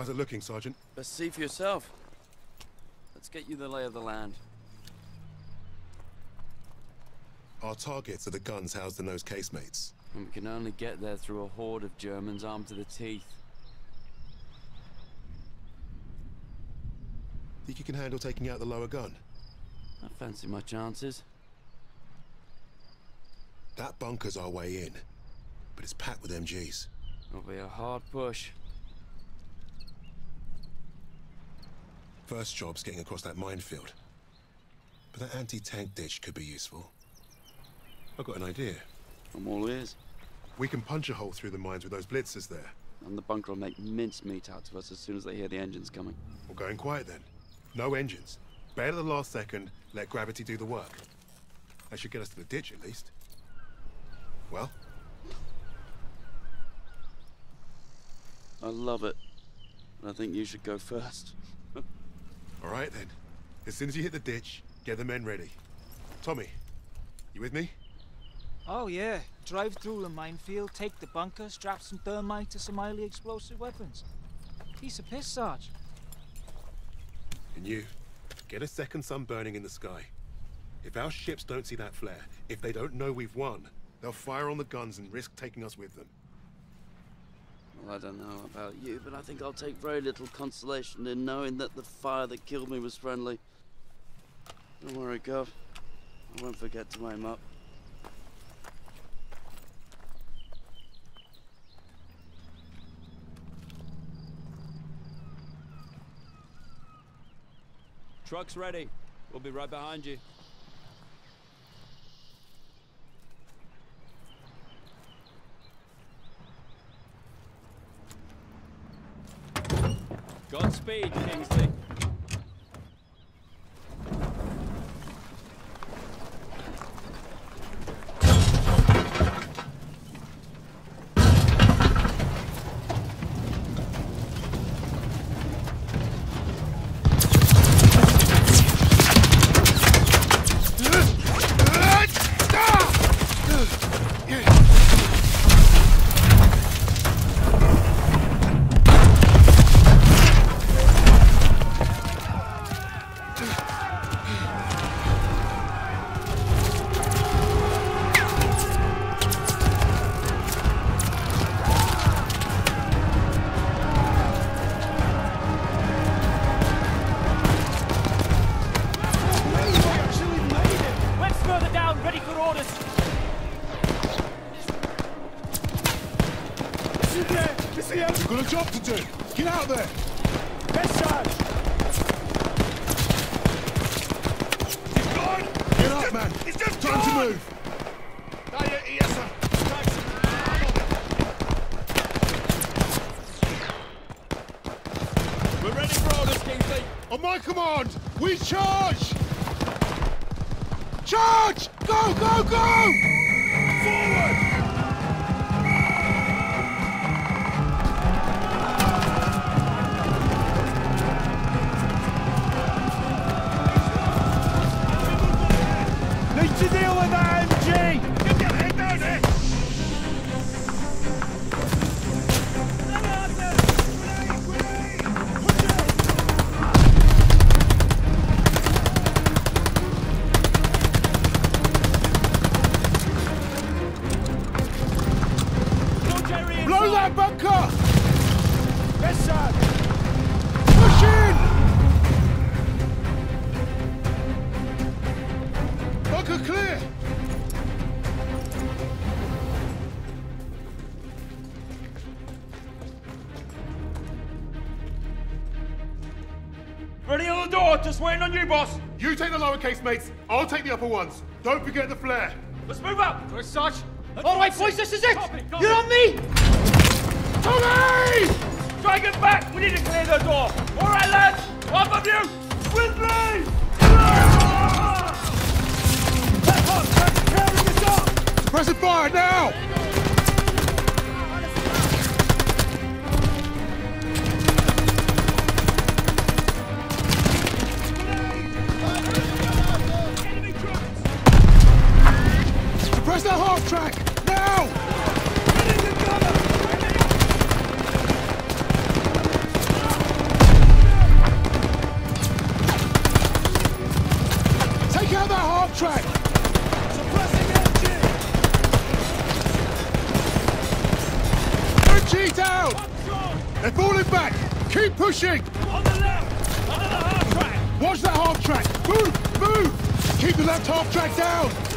How's it looking, Sergeant? Best see for yourself. Let's get you the lay of the land. Our targets are the guns housed in those casemates. And we can only get there through a horde of Germans armed to the teeth. Think you can handle taking out the lower gun? I fancy my chances. That bunker's our way in, but it's packed with MGs. It'll be a hard push. First job's getting across that minefield. But that anti-tank ditch could be useful. I've got an idea. I'm all ears. We can punch a hole through the mines with those blitzers there. And the bunker will make mincemeat out of us as soon as they hear the engines coming. We're going quiet then. No engines. Bail at the last second, let gravity do the work. That should get us to the ditch at least. Well? I love it. But I think you should go first. All right then. As soon as you hit the ditch, get the men ready. Tommy, you with me? Oh yeah, drive through the minefield, take the bunker, strap some thermite to some highly explosive weapons. Piece of piss, Sarge. And you, get a second sun burning in the sky. If our ships don't see that flare, if they don't know we've won, they'll fire on the guns and risk taking us with them. I don't know about you, but I think I'll take very little consolation in knowing that the fire that killed me was friendly. Don't worry, Gov. I won't forget to aim up. Truck's ready. We'll be right behind you. Godspeed, Kingsley. Got a job to do! Get out there! Yes, Sarge. Get up, man! It's just Time to move! We're ready for orders, Kingsley. On my command, we charge! Charge! Go, go, go! Ready on the door, just waiting on you, boss. You take the lower casemates, I'll take the upper ones. Don't forget the flare. Let's move up. Where's Sarge? All right, boys, this is it. You're on me. Tommy! Try and get back. We need to clear the door. All right, lads. Up of you. With me. track! Suppressing MG. MG down! They're falling back! Keep pushing! On the left! Another half track! Watch that half track! Move! Move! Keep the left half track down!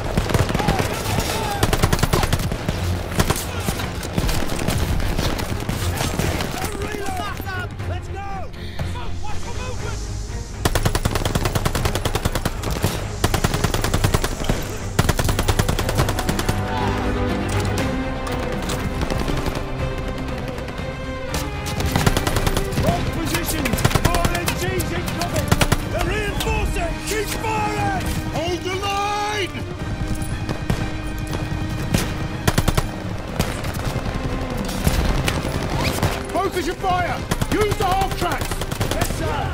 Fire! Use the half tracks! Yes, sir!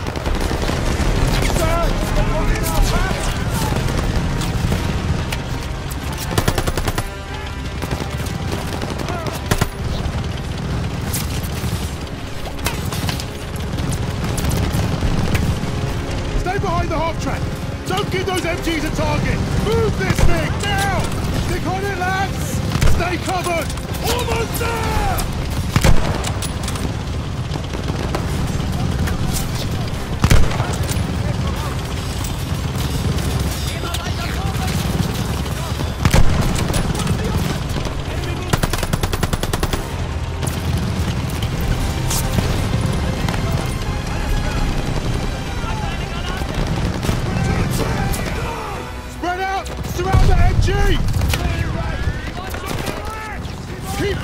Stay behind the half track! Don't give those MGs a target! Move this thing! Now! Stick on it, lads! Stay covered!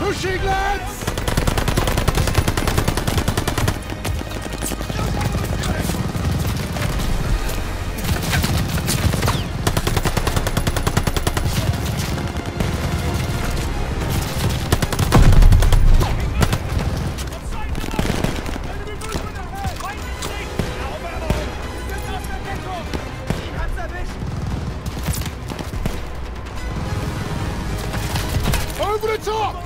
Pushing, lads! Over the top!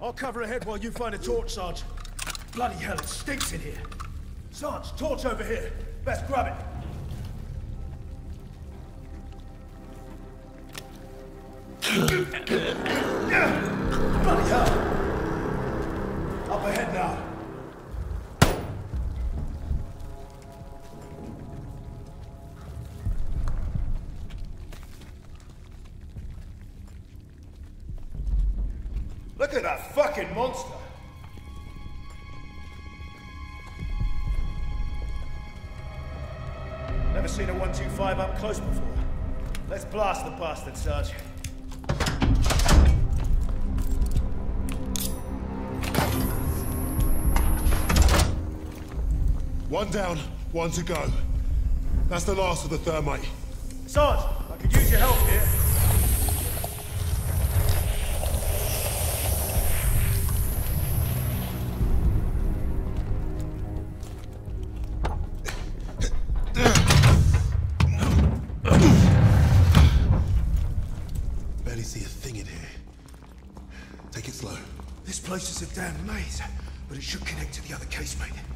I'll cover ahead while you find a torch, Sarge. Bloody hell, it stinks in here. Sarge, torch over here. Best grab it. Bloody hell. Up ahead now. Monster. Never seen a 125 up close before. Let's blast the bastard, Sarge. One down, one to go. That's the last of the thermite. Sarge, I could use your help here. Maze, but it should connect to the other casemate.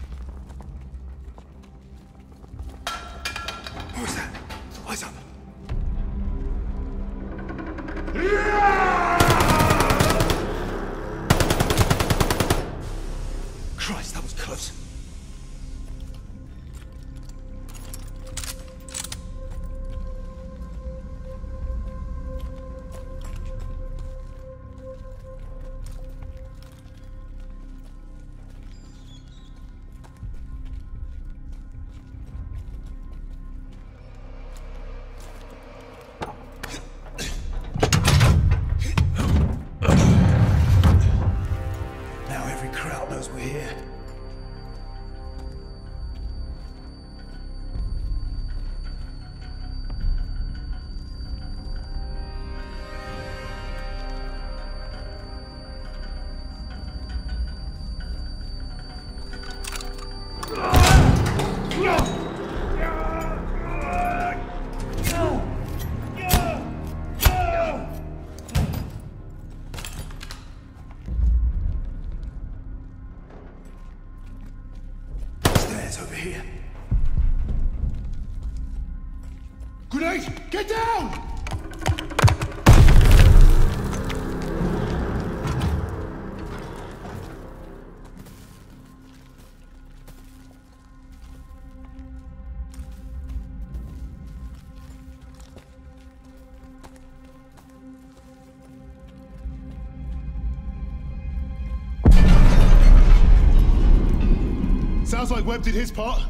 Sounds like Webb did his part.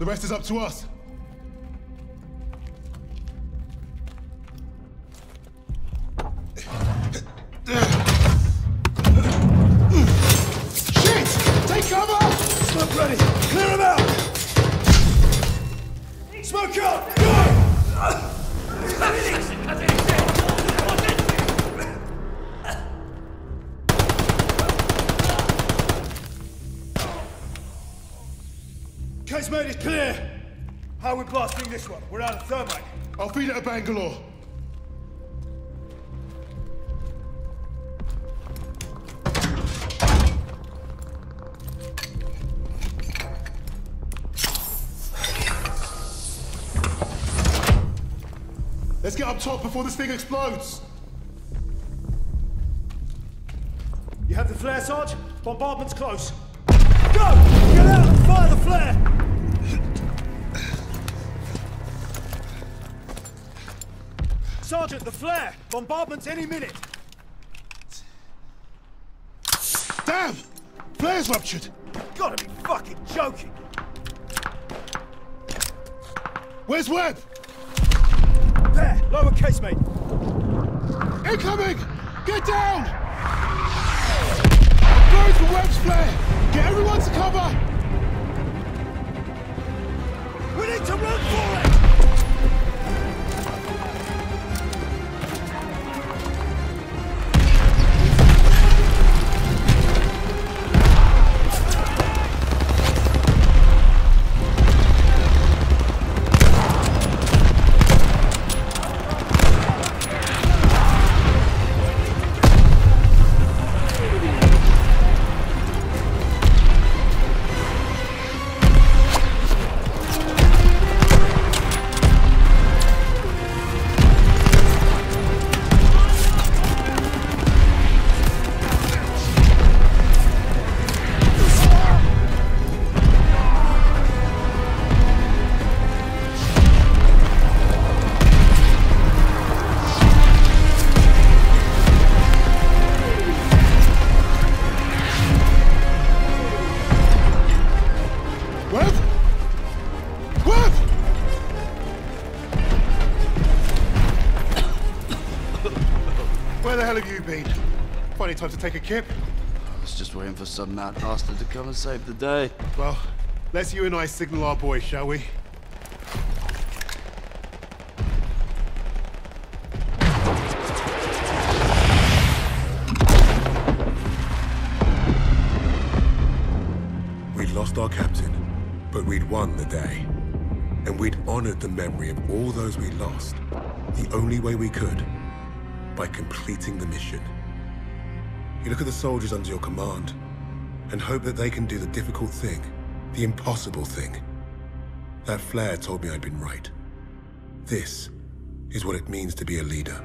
The rest is up to us. Shit! Take cover! Smoke ready! Clear him out! Smoke out! Go! Casemate it clear! How we're we blasting this one? We're out of thermite. I'll feed it to Bangalore. Let's get up top before this thing explodes. You have the flare, Sarge? Bombardment's close. Go! Get out and fire the flare! Sergeant, the flare! Bombardment's any minute! Damn! Flare's ruptured. Gotta be fucking joking! Where's Webb? There! Lower casemate! Incoming! Get down! Going for Webb's flare! Get everyone to cover! We need to run for it! Hell have you been? Funny time to take a kip. I was just waiting for some mad bastard to come and save the day. Well, let's you and I signal our boys, shall we? We'd lost our captain, but we'd won the day. And we'd honored the memory of all those we lost, the only way we could, by completing the mission. You look at the soldiers under your command, and hope that they can do the difficult thing, the impossible thing. That flare told me I'd been right. This is what it means to be a leader.